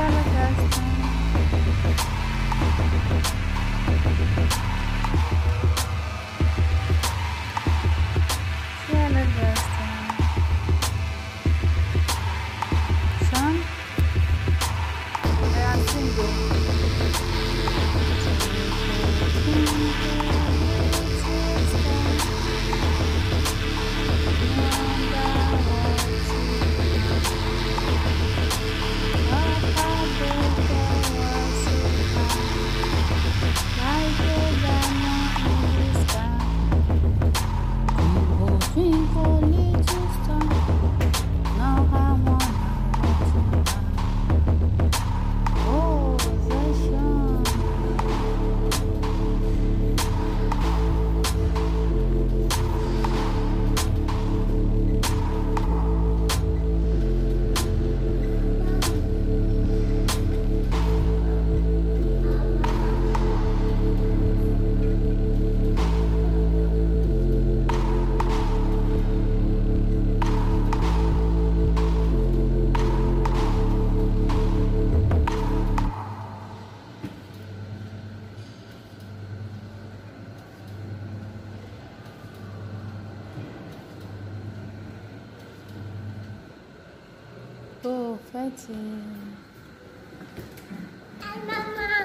Bye, my 不放弃爱妈妈。